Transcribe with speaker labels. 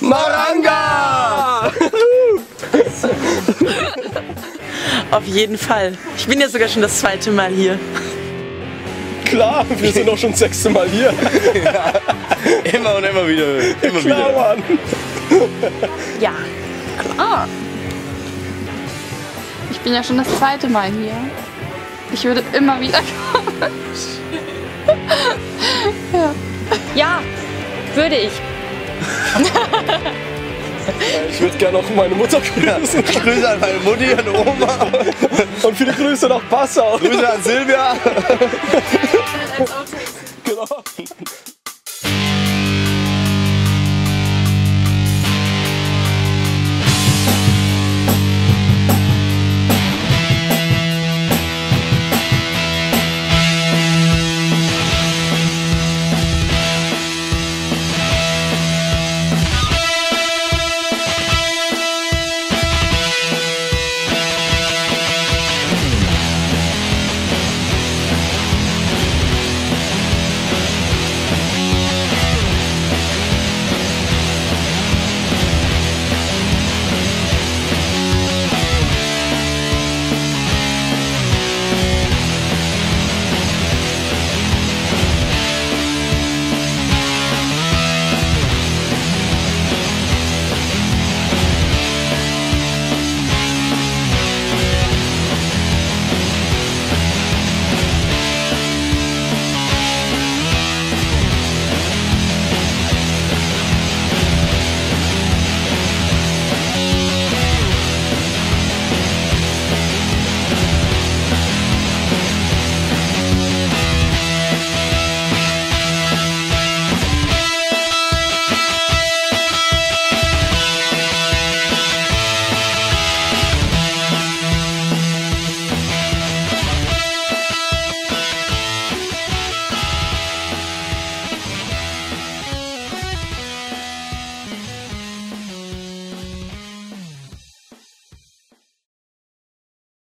Speaker 1: Moranga! Auf jeden Fall. Ich bin ja sogar schon das zweite Mal hier.
Speaker 2: Klar, wir sind auch schon das sechste Mal hier.
Speaker 3: ja. Immer und immer wieder. Immer
Speaker 2: klar,
Speaker 3: wieder.
Speaker 2: Mann.
Speaker 1: ja,
Speaker 4: klar. Ich bin ja schon das zweite Mal hier. Ich würde immer wieder kommen. ja.
Speaker 5: ja, würde ich.
Speaker 2: Ich würde gerne auch meine Mutter grüßen.
Speaker 3: Grüße an meine Mutti und Oma.
Speaker 2: Und viele Grüße nach Passau.
Speaker 3: Grüße an Silvia.